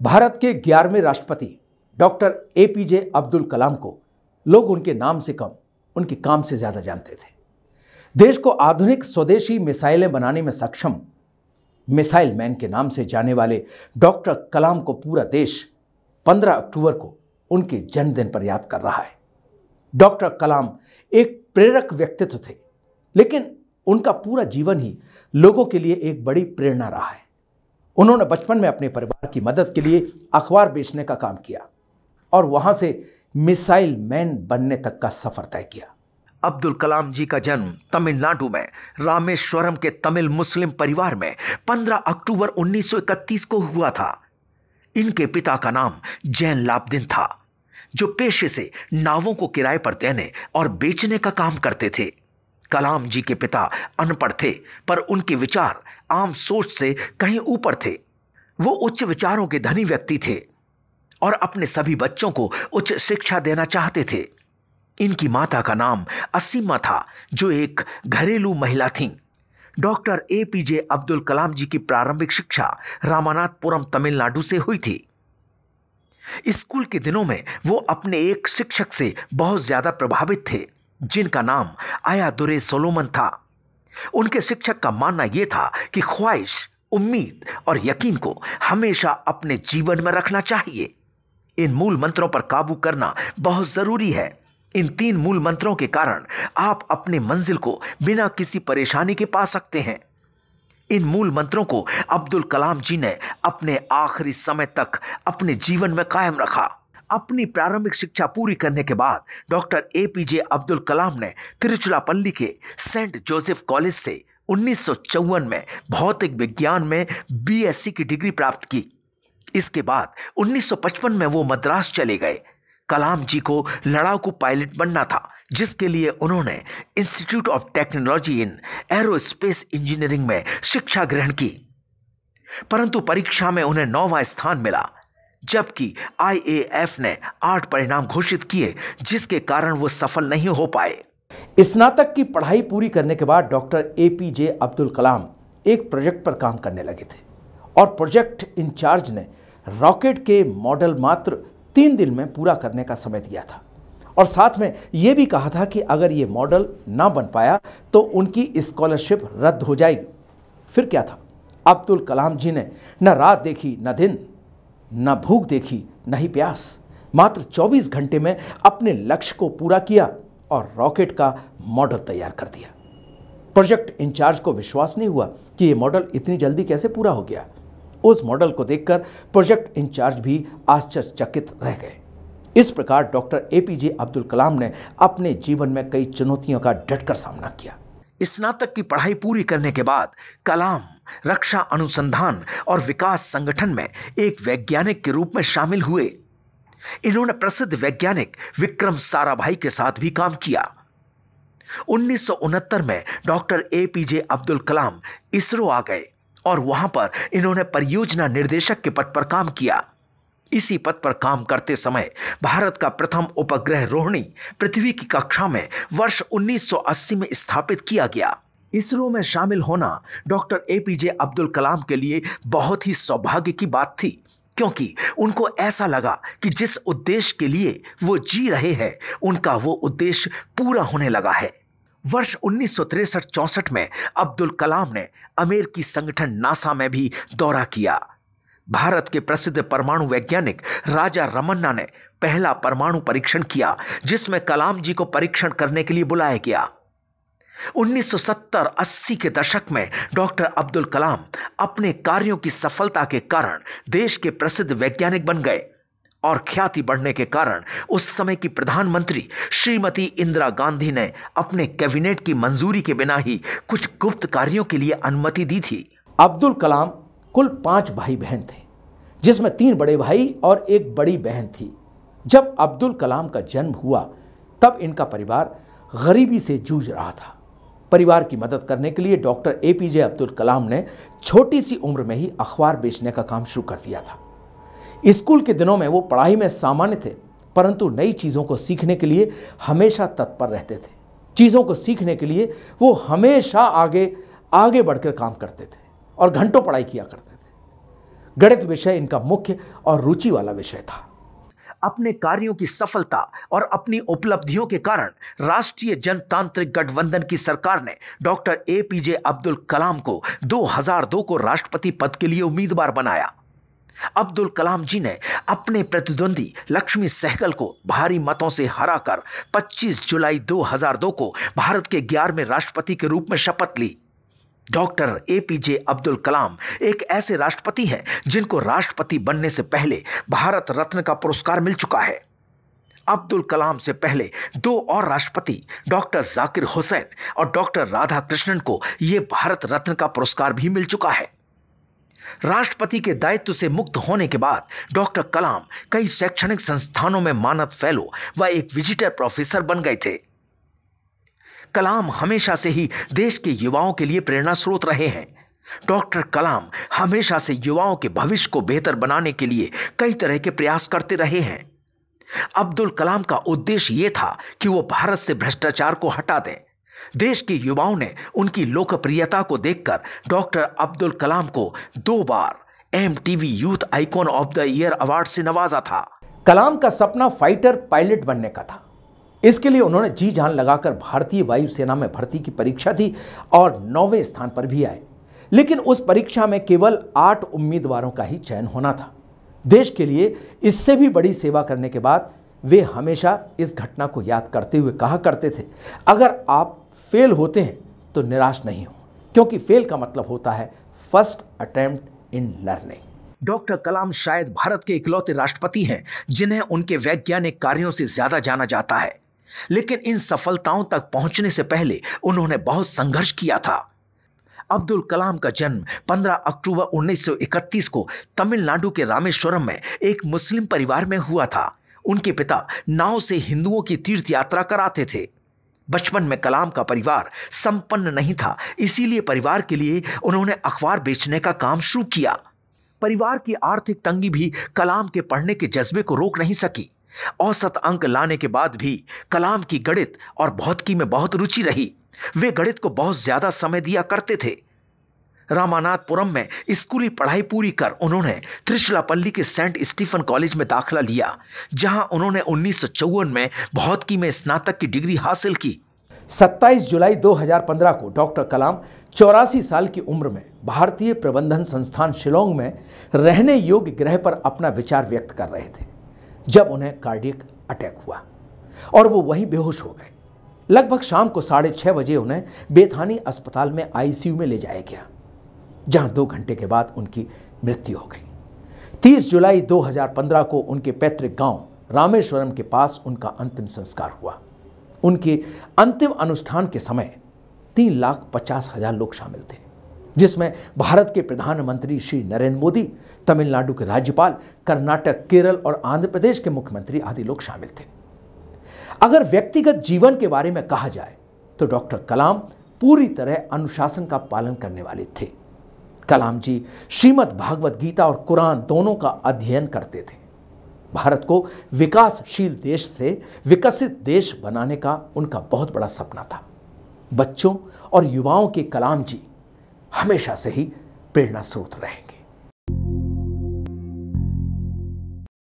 भारत के ग्यारहवें राष्ट्रपति doctor A P J Abdul Kalam को लोग उनके नाम से कम, उनके काम से ज़्यादा जानते थे। देश को आधुनिक स्वदेशी मिसाइलें बनाने में सक्षम मिसाइल मैन के नाम से जाने वाले डॉक्टर कलाम को पूरा देश 15 अक्टूबर को उनके जन्मदिन पर याद कर रहा है। डॉक्टर कलाम एक प्रेरक व्यक्तित्व थे, लेकिन उनका पूरा जीवन ही लोगों के लिए एक बड़ी प्रेरणा रहा है। उन्होंने बचपन में अपने परिवार की मदद के लिए अखबार बेचने का काम किया और वहाँ से मिसाइल मैन बनने तक का सफ़र तय किया। अब्दुल कलाम जी का जन्म तमिलनाडु में, रामेश्वरम के तमिल मुस्लिम परिवार में 15 अक्टूबर 1931 को हुआ था। इनके पिता का नाम जैन लाबदिन था, जो पेशे से नावों को किराए पर देने और बेचने का काम करते थे। कलाम जी के पिता अनपढ़ थे, पर उनके विचार आम सोच से कहीं ऊपर थे। वो उच्च विचारों के धनी व्यक्ति थे और अपने सभी बच्चों को उच्च शिक्षा देना चाहते थे। इनकी माता का नाम असीमा था, जो एक घरेलू महिला थीं। Doctor A P J Abdul Kalam ji की प्रारंभिक शिक्षा रामानाथपुरम तमिलनाडु से हुई थी। स्कूल के दिनों में वो अपने एक शिक्षक से बहुत ज़्यादा प्रभावित थे, जिनका नाम आया दुरे सोलोमन था। उनके शिक्षक का मानना यह था कि ख्वाहिश, उम्मीद और यकीन को हमेशा अपने जीवन में रखना चाहिए। इन मूल मंत्रों पर काबू करना बहुत ज़रूरी है। इन तीन मूल मंत्रों के कारण आप अपने मंजिल को बिना किसी परेशानी के पा सकते हैं। इन मूल मंत्रों को अब्दुल कलाम जी ने अपने आखिरी समय तक अपने जीवन में कायम रखा। अपनी प्रारंभिक शिक्षा पूरी करने के बाद doctor A P J Abdul Kalam ने तिरुचिरापल्ली के सेंट जोसेफ कॉलेज से उन्नीस सौ चौवन में भौतिक विज्ञान में बीएससी की डिग्री प्राप्त की। इसके बाद 1955 में वो मद्रास चले गए। कलाम जी को लड़ाकू पायलट बनना था, जिसके लिए उन्होंने institute of technology in aerospace engineering में शिक्षा ग्रहण की। परंतु परीक्षा में उन्हें नौवा स्थान मिला। जबकि आईएएफ ने आठ परिणाम घोषित किए, जिसके कारण वो सफल नहीं हो पाए। स्नातक की पढ़ाई पूरी करने के बाद doctor A P J Abdul Kalam एक प्रोजेक्ट पर काम करने लगे थे और प्रोजेक्ट इंचार्ज ने रॉकेट के मॉडल मात्र तीन दिन में पूरा करने का समय दिया था। और साथ में यह भी कहा था कि अगर ये मॉडल ना बन पाया तो उनकी स्कॉलरशिप रद्द हो जाएगी। फिर क्या था? अब्दुल कलाम जी ने न रात देखी, न दिन न भूख देखी, न ही प्यास। मात्र 24 घंटे में अपने लक्ष्य को पूरा किया और रॉकेट का मॉडल तैयार कर दिया। प्रोजेक्ट इंचार्ज को विश्वास नहीं हुआ कि यह मॉडल इतनी जल्दी कैसे पूरा हो गया। उस मॉडल को देखकर प्रोजेक्ट इंचार्ज भी आश्चर्यचकित रह गए। इस प्रकार doctor A P J Abdul Kalam ने अपने जीवन में कई चुनौतियों का डटकर सामना किया। स्नातक की पढ़ाई पूरी करने के बाद कलाम रक्षा अनुसंधान और विकास संगठन में एक वैज्ञानिक के रूप में शामिल हुए। इन्होंने प्रसिद्ध वैज्ञानिक विक्रम साराभाई के साथ भी काम किया। उन्नीस सौ उनहत्तर में doctor A P J Abdul Kalam ISRO आ गए और वहाँ पर इन्होंने परियोजना निर्देशक के पद पर काम किया। इसी पद पर काम करते समय भारत का प्रथम उपग्रह रोहिणी पृथ्वी की कक्षा में वर्ष 1980 में स्थापित किया गया। इसरो में शामिल होना डॉक्टर एपीजे अब्दुल कलाम के लिए बहुत ही सौभाग्य की बात थी, क्योंकि उनको ऐसा लगा कि जिस उद्देश्य के लिए वो जी रहे हैं, उनका वो उद्देश्य पूरा होने लगा है। वर्ष उन्नीस सौ में अब्दुल कलाम ने अमेरिकी संगठन नासा में भी दौरा किया। भारत के प्रसिद्ध परमाणु वैज्ञानिक राजा रमन्ना ने पहला परमाणु परीक्षण किया, जिसमें कलाम जी को परीक्षण करने के लिए बुलाया गया। 1970-80 के दशक में डॉक्टर अब्दुल कलाम अपने कार्यों की सफलता के कारण देश के प्रसिद्ध वैज्ञानिक बन गए और ख्याति बढ़ने के कारण उस समय की प्रधानमंत्री श्रीमती इंदिरा गांधी ने अपने कैबिनेट की मंजूरी के बिना ही कुछ गुप्त कार्यों के लिए अनुमति दी थी। अब्दुल कलाम कुल पाँच भाई बहन थे, जिसमें तीन बड़े भाई और एक बड़ी बहन थी। जब अब्दुल कलाम का जन्म हुआ, तब इनका परिवार गरीबी से जूझ रहा था। परिवार की मदद करने के लिए doctor A P J Abdul Kalam ने छोटी सी उम्र में ही अखबार बेचने का काम शुरू कर दिया था। स्कूल के दिनों में वो पढ़ाई में सामान्य थे, परंतु नई चीज़ों को सीखने के लिए हमेशा तत्पर रहते थे। चीज़ों को सीखने के लिए वो हमेशा आगे आगे बढ़कर काम करते थे और घंटों पढ़ाई किया करते थे। गणित विषय इनका मुख्य और रुचि वाला विषय था। अपने कार्यों की सफलता और अपनी उपलब्धियों के कारण राष्ट्रीय जनतांत्रिक गठबंधन की सरकार ने डॉक्टर एपीजे अब्दुल कलाम को 2002 को राष्ट्रपति पद के लिए उम्मीदवार बनाया। अब्दुल कलाम जी ने अपने प्रतिद्वंदी लक्ष्मी सहगल को भारी मतों से हराकर 25 जुलाई 2002 को भारत के ग्यारहवें राष्ट्रपति के रूप में शपथ ली। डॉक्टर एपीजे अब्दुल कलाम एक ऐसे राष्ट्रपति हैं जिनको राष्ट्रपति बनने से पहले भारत रत्न का पुरस्कार मिल चुका है। अब्दुल कलाम से पहले दो और राष्ट्रपति डॉक्टर जाकिर हुसैन और डॉक्टर राधा कृष्णन को यह भारत रत्न का पुरस्कार भी मिल चुका है। राष्ट्रपति के दायित्व से मुक्त होने के बाद डॉक्टर कलाम कई शैक्षणिक संस्थानों में मानद फेलो व एक विजिटर प्रोफेसर बन गए थे। कलाम हमेशा से ही देश के युवाओं के लिए प्रेरणा स्रोत रहे हैं। डॉक्टर कलाम हमेशा से युवाओं के भविष्य को बेहतर बनाने के लिए कई तरह के प्रयास करते रहे हैं। अब्दुल कलाम का उद्देश्य यह था कि वो भारत से भ्रष्टाचार को हटा दें। देश के युवाओं ने उनकी लोकप्रियता को देखकर डॉक्टर अब्दुल कलाम को दो बार M TV youth icon of the year award से नवाजा था। कलाम का सपना फाइटर पायलट बनने का था। इसके लिए उन्होंने जी जान लगाकर भारतीय वायुसेना में भर्ती की परीक्षा दी और नौवें स्थान पर भी आए। लेकिन उस परीक्षा में केवल आठ उम्मीदवारों का ही चयन होना था। देश के लिए इससे भी बड़ी सेवा करने के बाद वे हमेशा इस घटना को याद करते हुए कहा करते थे, अगर आप फेल होते हैं तो निराश नहीं हो, क्योंकि फेल का मतलब होता है first attempt in learning. Doctor Kalam शायद भारत के इकलौते राष्ट्रपति हैं, जिन्हें उनके वैज्ञानिक कार्यों से ज़्यादा जाना जाता है। लेकिन इन सफलताओं तक पहुँचने से पहले उन्होंने बहुत संघर्ष किया था। अब्दुल कलाम का जन्म 15 अक्टूबर 1931 को तमिलनाडु के रामेश्वरम में एक मुस्लिम परिवार में हुआ था। उनके पिता नाव से हिंदुओं की तीर्थ यात्रा कराते थे। बचपन में कलाम का परिवार संपन्न नहीं था, इसीलिए परिवार के लिए उन्होंने अखबार बेचने का काम शुरू किया। परिवार की आर्थिक तंगी भी कलाम के पढ़ने के जज्बे को रोक नहीं सकी। औसत अंक लाने के बाद भी कलाम की गणित और भौतिकी में बहुत रुचि रही। वे गणित को बहुत ज़्यादा समय दिया करते थे। रामानाथपुरम में स्कूली पढ़ाई पूरी कर उन्होंने त्रिशलापल्ली के सेंट स्टीफन कॉलेज में दाखिला लिया, जहाँ उन्होंने उन्नीस सौ चौवन में भौतिकी में स्नातक की डिग्री हासिल की। 27 जुलाई 2015 को डॉक्टर कलाम चौरासी साल की उम्र में भारतीय प्रबंधन संस्थान शिलोंग में रहने योग्य ग्रह पर अपना विचार व्यक्त कर रहे थे। जब उन्हें कार्डियक अटैक हुआ और वो वहीं बेहोश हो गए। लगभग शाम को साढ़े छः बजे उन्हें बेथानी अस्पताल में आईसीयू में ले जाया गया, जहाँ दो घंटे के बाद उनकी मृत्यु हो गई। 30 जुलाई 2015 को उनके पैतृक गाँव रामेश्वरम के पास उनका अंतिम संस्कार हुआ। उनके अंतिम अनुष्ठान के समय तीन लाख पचास हज़ार लोग शामिल थे। जिसमें भारत के प्रधानमंत्री श्री नरेंद्र मोदी, तमिलनाडु के राज्यपाल, कर्नाटक, केरल और आंध्र प्रदेश के मुख्यमंत्री आदि लोग शामिल थे। अगर व्यक्तिगत जीवन के बारे में कहा जाए तो डॉक्टर कलाम पूरी तरह अनुशासन का पालन करने वाले थे। कलाम जी श्रीमद् भागवत गीता और कुरान दोनों का अध्ययन करते थे। भारत को विकासशील देश से विकसित देश बनाने का उनका बहुत बड़ा सपना था। बच्चों और युवाओं के कलाम जी हमेशा से ही प्रेरणा स्रोत रहेंगे।